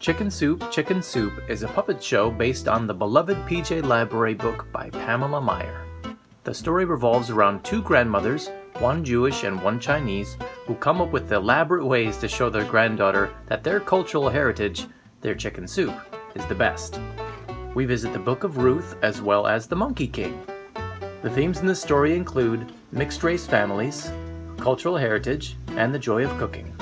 Chicken Soup, Chicken Soup is a puppet show based on the beloved PJ Library book by Pamela Mayer. The story revolves around two grandmothers, one Jewish and one Chinese, who come up with elaborate ways to show their granddaughter that their cultural heritage, their chicken soup, is the best. We visit the Book of Ruth as well as the Monkey King. The themes in the story include mixed race families, cultural heritage, and the joy of cooking.